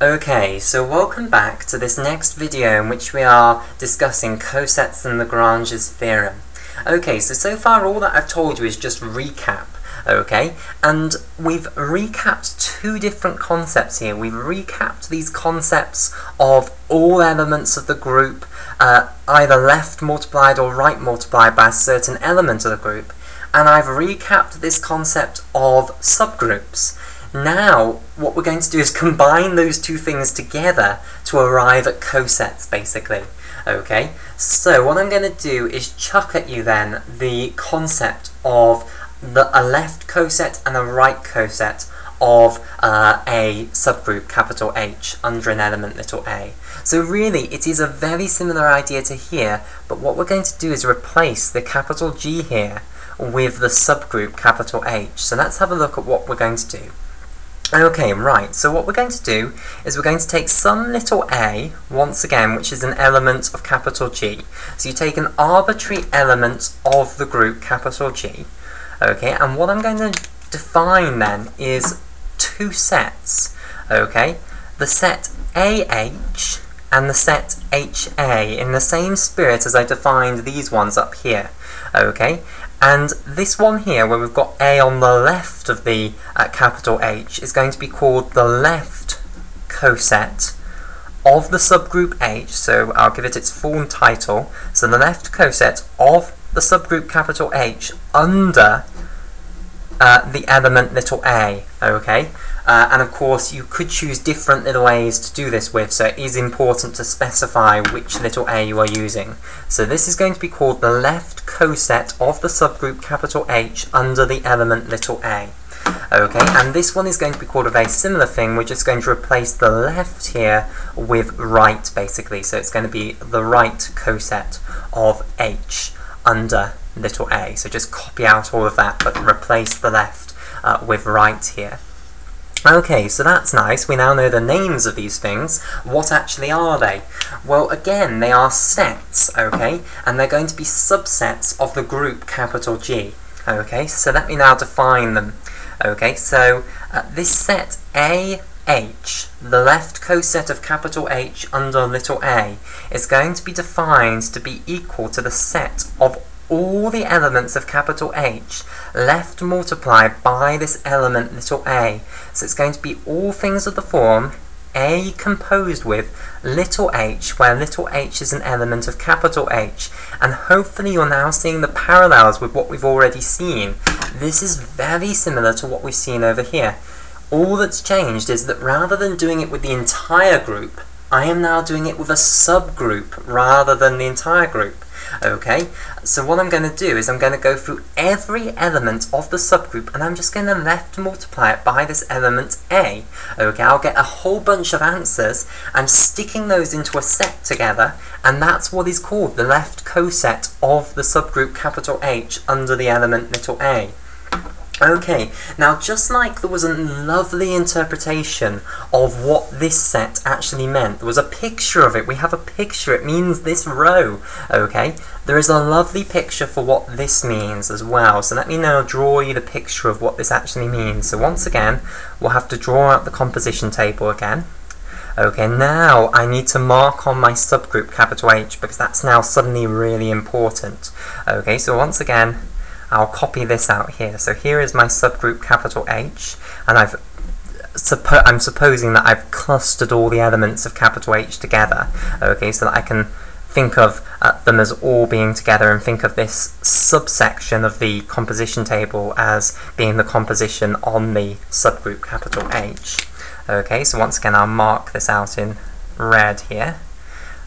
Okay, so welcome back to this next video in which we are discussing cosets and Lagrange's theorem. Okay, so so far all that I've told you is just recap, okay? And we've recapped two different concepts here. We've recapped these concepts of all elements of the group, uh, either left multiplied or right multiplied by a certain element of the group. And I've recapped this concept of subgroups. Now, what we're going to do is combine those two things together to arrive at cosets, basically. Okay, so what I'm going to do is chuck at you then the concept of the, a left coset and a right coset of uh, a subgroup, capital H, under an element, little a. So really, it is a very similar idea to here, but what we're going to do is replace the capital G here with the subgroup, capital H. So let's have a look at what we're going to do. Okay, right, so what we're going to do is we're going to take some little a, once again, which is an element of capital G. So you take an arbitrary element of the group capital G, okay, and what I'm going to define then is two sets, okay, the set AH and the set HA in the same spirit as I defined these ones up here, okay, and this one here, where we've got A on the left of the uh, capital H, is going to be called the left coset of the subgroup H, so I'll give it its full title. So the left coset of the subgroup capital H under uh, the element little a, okay? Uh, and of course, you could choose different little a's to do this with, so it is important to specify which little a you are using. So this is going to be called the left coset of the subgroup capital H under the element little a. Okay, and this one is going to be called a very similar thing. We're just going to replace the left here with right, basically. So it's going to be the right coset of H under little a. So just copy out all of that, but replace the left uh, with right here. Okay, so that's nice. We now know the names of these things. What actually are they? Well, again, they are sets, okay? And they're going to be subsets of the group capital G. Okay, so let me now define them. Okay, so uh, this set A H, the left coset of capital H under little a, is going to be defined to be equal to the set of all the elements of capital H left multiplied by this element little a. So it's going to be all things of the form a composed with little h, where little h is an element of capital H. And hopefully you're now seeing the parallels with what we've already seen. This is very similar to what we've seen over here. All that's changed is that rather than doing it with the entire group, I am now doing it with a subgroup rather than the entire group. Okay, so what I'm going to do is I'm going to go through every element of the subgroup and I'm just going to left multiply it by this element A. Okay, I'll get a whole bunch of answers. I'm sticking those into a set together and that's what is called the left coset of the subgroup capital H under the element little a. Okay, now just like there was a lovely interpretation of what this set actually meant, there was a picture of it, we have a picture, it means this row, okay? There is a lovely picture for what this means as well, so let me now draw you the picture of what this actually means. So once again, we'll have to draw out the composition table again. Okay, now I need to mark on my subgroup capital H because that's now suddenly really important. Okay, so once again, I'll copy this out here. So here is my subgroup capital H, and I've suppo I'm supposing that I've clustered all the elements of capital H together, okay, so that I can think of uh, them as all being together and think of this subsection of the composition table as being the composition on the subgroup capital H. Okay, so once again I'll mark this out in red here.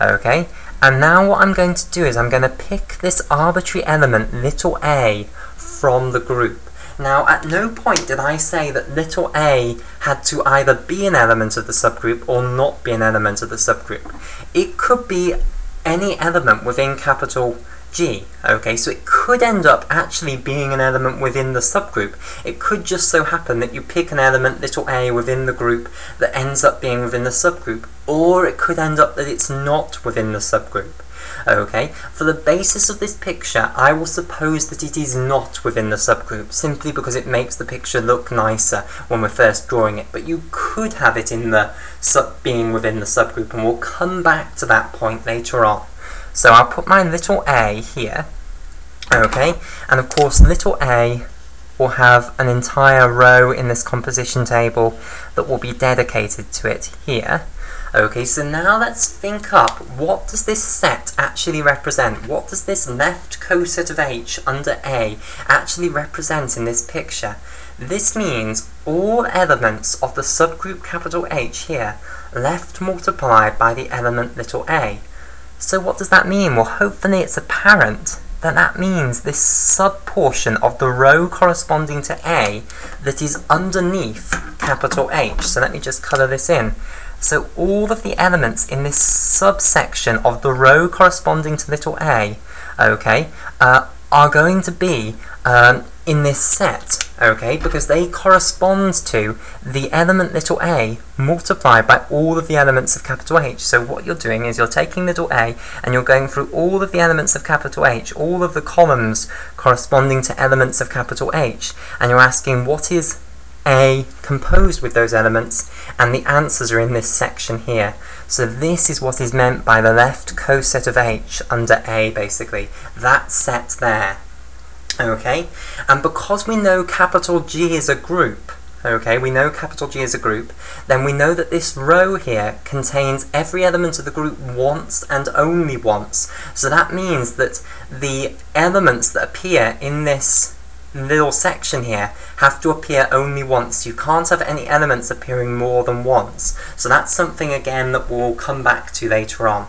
Okay, and now what I'm going to do is I'm going to pick this arbitrary element, little a, from the group. Now, at no point did I say that little a had to either be an element of the subgroup or not be an element of the subgroup. It could be any element within capital G. Okay, so it could end up actually being an element within the subgroup. It could just so happen that you pick an element, little a, within the group that ends up being within the subgroup, or it could end up that it's not within the subgroup. Okay, for the basis of this picture, I will suppose that it is not within the subgroup, simply because it makes the picture look nicer when we're first drawing it, but you could have it in the sub being within the subgroup, and we'll come back to that point later on. So I'll put my little a here, okay, and of course little a will have an entire row in this composition table that will be dedicated to it here. Okay, so now let's think up, what does this set actually represent? What does this left coset of H under A actually represent in this picture? This means all elements of the subgroup capital H here left multiplied by the element little a. So what does that mean? Well, hopefully it's apparent that that means this sub-portion of the row corresponding to A that is underneath capital H. So let me just colour this in. So all of the elements in this subsection of the row corresponding to little a, okay, uh, are going to be um, in this set, okay, because they correspond to the element little a multiplied by all of the elements of capital H. So what you're doing is you're taking little a and you're going through all of the elements of capital H, all of the columns corresponding to elements of capital H, and you're asking what is a composed with those elements, and the answers are in this section here. So this is what is meant by the left coset of H under A, basically. That set there. Okay? And because we know capital G is a group, okay, we know capital G is a group, then we know that this row here contains every element of the group once and only once. So that means that the elements that appear in this little section here have to appear only once. You can't have any elements appearing more than once. So that's something again that we'll come back to later on.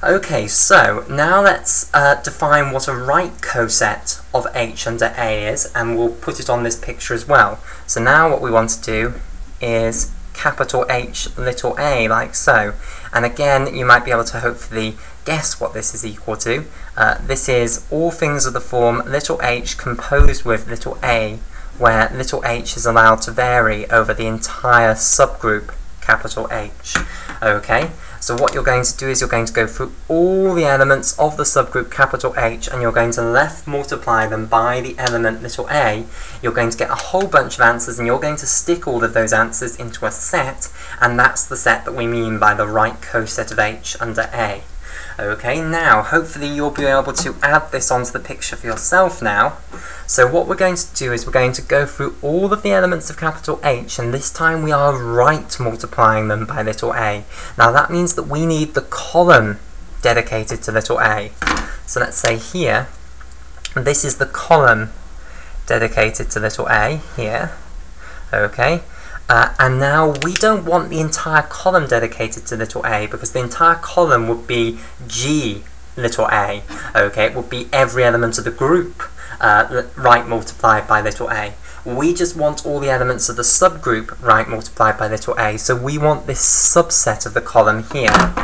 Okay, so now let's uh, define what a right coset of H under A is, and we'll put it on this picture as well. So now what we want to do is capital H little a, like so. And again, you might be able to hopefully guess what this is equal to. Uh, this is all things of the form little h composed with little a, where little h is allowed to vary over the entire subgroup capital H. Okay, so what you're going to do is you're going to go through all the elements of the subgroup capital H and you're going to left multiply them by the element little a. You're going to get a whole bunch of answers and you're going to stick all of those answers into a set and that's the set that we mean by the right coset of H under A. Okay, now hopefully you'll be able to add this onto the picture for yourself now. So what we're going to do is we're going to go through all of the elements of capital H and this time we are right multiplying them by little a. Now that means that we need the column dedicated to little a. So let's say here, this is the column dedicated to little a here. Okay, uh, and now we don't want the entire column dedicated to little a because the entire column would be g little a. Okay, it would be every element of the group uh, right multiplied by little a. We just want all the elements of the subgroup right multiplied by little a. So we want this subset of the column here.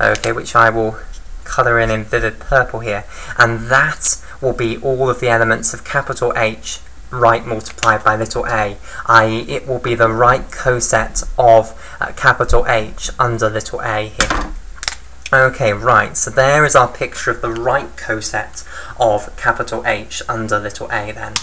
Okay, which I will colour in in vivid purple here. And that will be all of the elements of capital H right multiplied by little a, i.e. it will be the right coset of uh, capital H under little a here. Okay, right, so there is our picture of the right coset of capital H under little a then.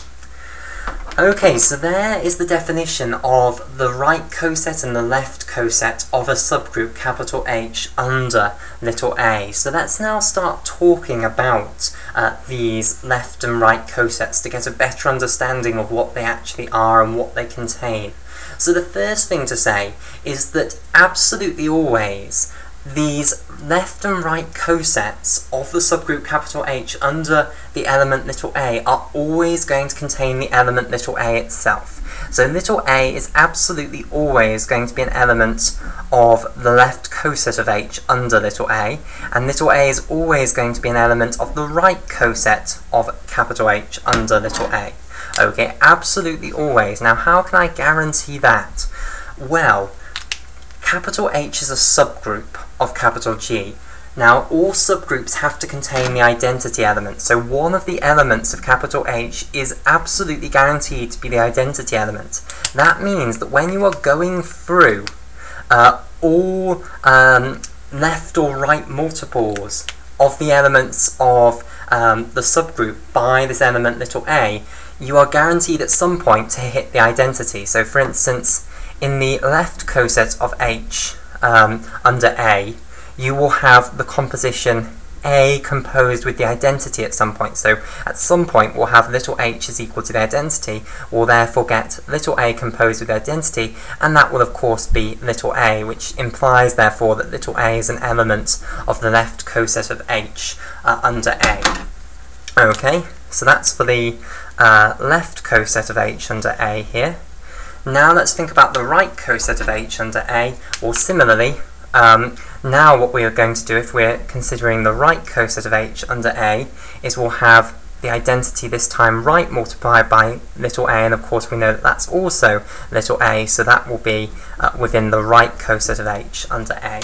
Okay, so there is the definition of the right coset and the left coset of a subgroup capital H under little a. So let's now start talking about uh, these left and right cosets to get a better understanding of what they actually are and what they contain. So the first thing to say is that absolutely always these left and right cosets of the subgroup capital H under the element little a are always going to contain the element little a itself. So little a is absolutely always going to be an element of the left coset of H under little a, and little a is always going to be an element of the right coset of capital H under little a. Okay, absolutely always. Now how can I guarantee that? Well, capital H is a subgroup of capital G. Now, all subgroups have to contain the identity element, so one of the elements of capital H is absolutely guaranteed to be the identity element. That means that when you are going through uh, all um, left or right multiples of the elements of um, the subgroup by this element little a, you are guaranteed at some point to hit the identity. So for instance, in the left coset of H um, under A, you will have the composition A composed with the identity at some point. So at some point we'll have little h is equal to the identity, we'll therefore get little a composed with the identity, and that will of course be little a, which implies therefore that little a is an element of the left coset of H uh, under A. Okay, so that's for the uh, left coset of H under A here. Now let's think about the right coset of H under A, or similarly, um, now what we are going to do if we're considering the right coset of H under A is we'll have the identity this time right multiplied by little a, and of course we know that that's also little a, so that will be uh, within the right coset of H under A.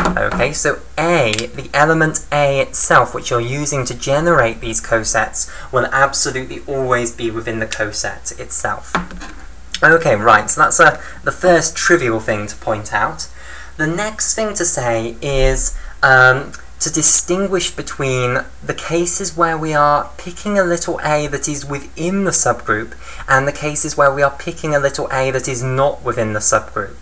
Okay, so A, the element A itself, which you're using to generate these cosets, will absolutely always be within the coset itself. Okay, right, so that's uh, the first trivial thing to point out. The next thing to say is um, to distinguish between the cases where we are picking a little a that is within the subgroup and the cases where we are picking a little a that is not within the subgroup.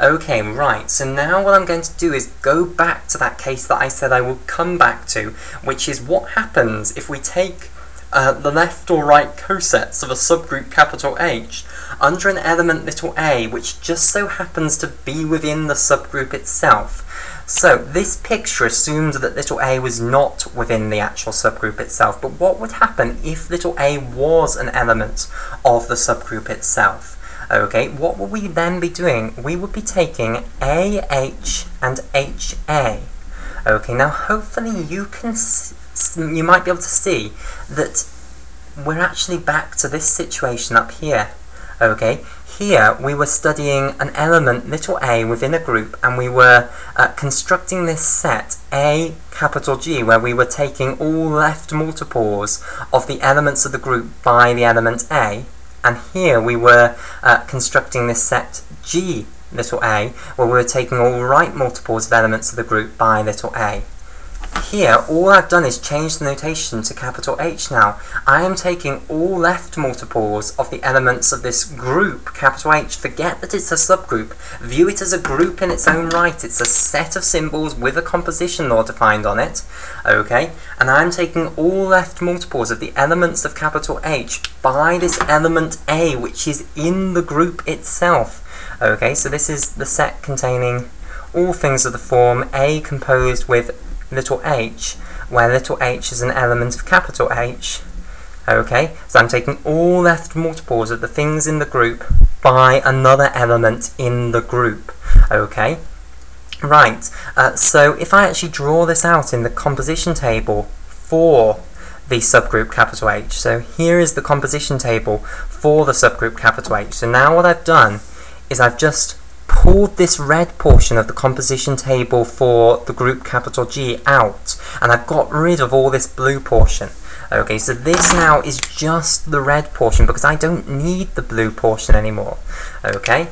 Okay, right, so now what I'm going to do is go back to that case that I said I would come back to, which is what happens if we take uh, the left or right cosets of a subgroup capital H under an element little a which just so happens to be within the subgroup itself. So this picture assumed that little a was not within the actual subgroup itself, but what would happen if little a was an element of the subgroup itself? Okay, what would we then be doing? We would be taking AH and HA. Okay, now hopefully you can, you might be able to see that we're actually back to this situation up here. Okay, here we were studying an element, little a, within a group, and we were uh, constructing this set, A capital G, where we were taking all left multiples of the elements of the group by the element A, and here we were uh, constructing this set G little a, where we're taking all right multiples of elements of the group by little a. Here, all I've done is change the notation to capital H now. I am taking all left multiples of the elements of this group, capital H. Forget that it's a subgroup. View it as a group in its own right. It's a set of symbols with a composition law defined on it. Okay? And I'm taking all left multiples of the elements of capital H by this element A, which is in the group itself. Okay, so this is the set containing all things of the form A composed with little h, where little h is an element of capital H. Okay, so I'm taking all left multiples of the things in the group by another element in the group. Okay, right, uh, so if I actually draw this out in the composition table for the subgroup capital H, so here is the composition table for the subgroup capital H. So now what I've done is I've just pulled this red portion of the composition table for the group capital G out, and I've got rid of all this blue portion. Okay, so this now is just the red portion because I don't need the blue portion anymore. Okay,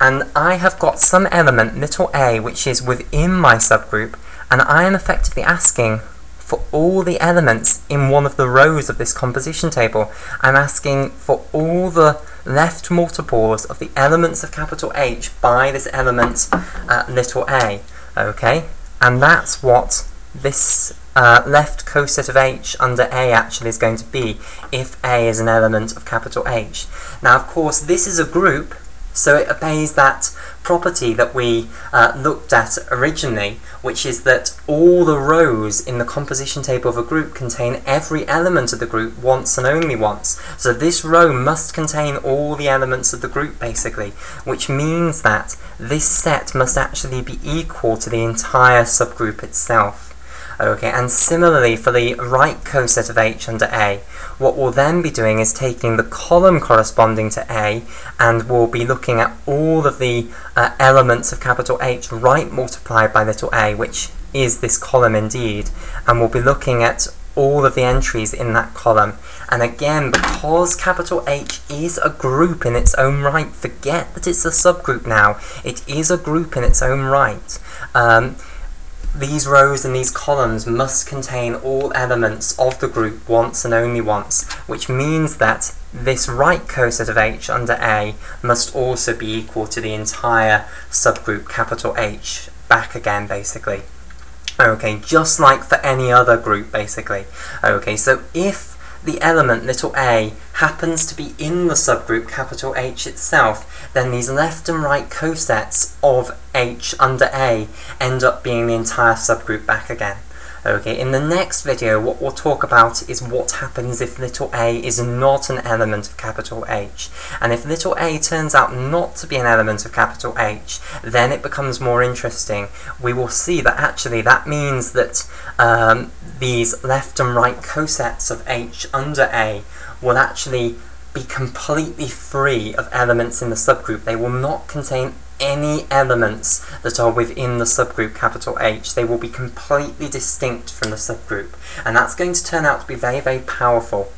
and I have got some element, little a, which is within my subgroup, and I am effectively asking for all the elements in one of the rows of this composition table. I'm asking for all the left multiples of the elements of capital H by this element uh, little a. Okay, and that's what this uh, left coset of H under A actually is going to be if A is an element of capital H. Now, of course, this is a group, so it obeys that property that we uh, looked at originally, which is that all the rows in the composition table of a group contain every element of the group once and only once. So this row must contain all the elements of the group, basically, which means that this set must actually be equal to the entire subgroup itself. Okay, and similarly for the right coset of H under A, what we'll then be doing is taking the column corresponding to A and we'll be looking at all of the uh, elements of capital H right multiplied by little a, which is this column indeed, and we'll be looking at all of the entries in that column. And again, because capital H is a group in its own right, forget that it's a subgroup now. It is a group in its own right. Um, these rows and these columns must contain all elements of the group once and only once, which means that this right coset of H under A must also be equal to the entire subgroup capital H, back again basically. Okay, just like for any other group basically. Okay, so if the element little a happens to be in the subgroup capital H itself, then these left and right cosets of H under A end up being the entire subgroup back again. Okay, in the next video what we'll talk about is what happens if little a is not an element of capital H. And if little a turns out not to be an element of capital H, then it becomes more interesting. We will see that actually that means that um, these left and right cosets of H under A will actually be completely free of elements in the subgroup. They will not contain any elements that are within the subgroup capital H. They will be completely distinct from the subgroup. And that's going to turn out to be very, very powerful